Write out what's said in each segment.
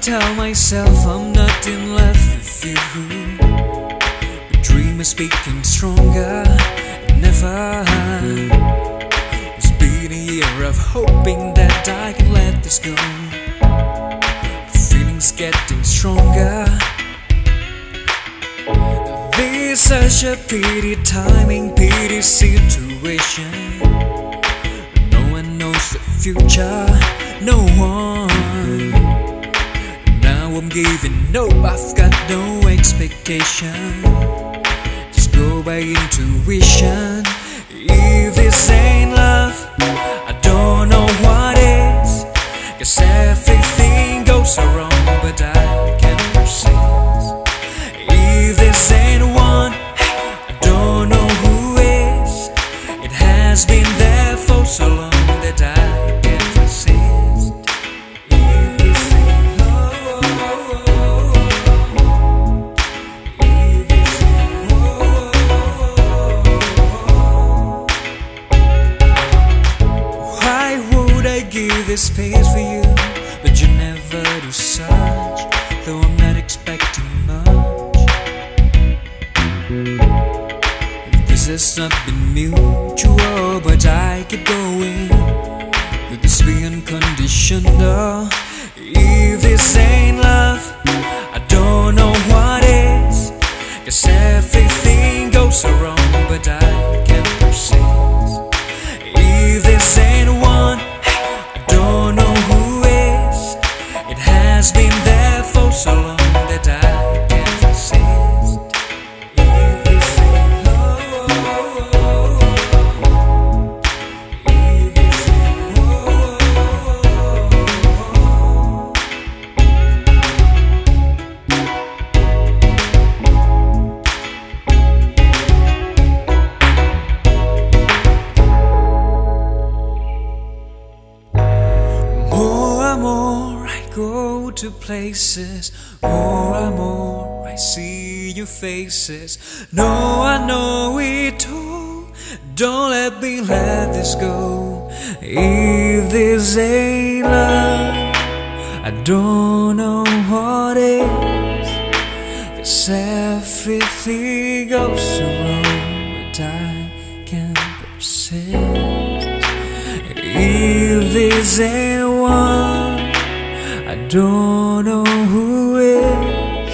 tell myself I'm not in love with you. But dream is speaking stronger than ever. It's been a year of hoping that I can let this go. The feeling's getting stronger. This is such a pity timing, pity situation. No one knows the future, no one. Now I'm giving up, I've got no expectation. Just go by intuition. If this ain't love, I don't know what is. Cause everything goes so space for you? But you never do such, though I'm not expecting much. This not been mutual, but I keep going. Could this be unconditional? Oh, if this ain't love, I don't know what is. Cause everything goes so wrong, but I more I go to places, more and more I see your faces. No, I know it all. Don't let me let this go. If this ain't love, I don't know what is. Cause everything goes so wrong, but I can persist. If this ain't don't know who is.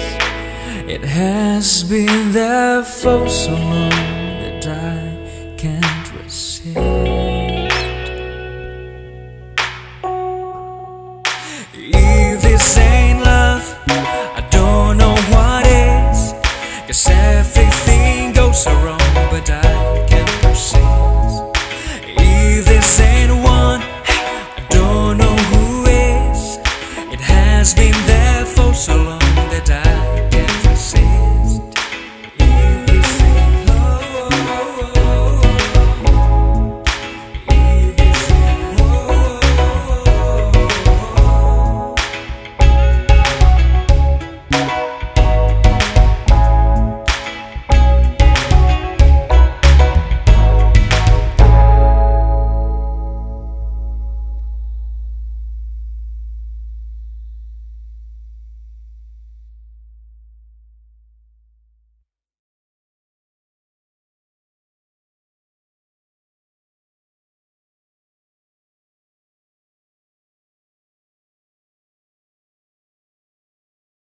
It has been there for so long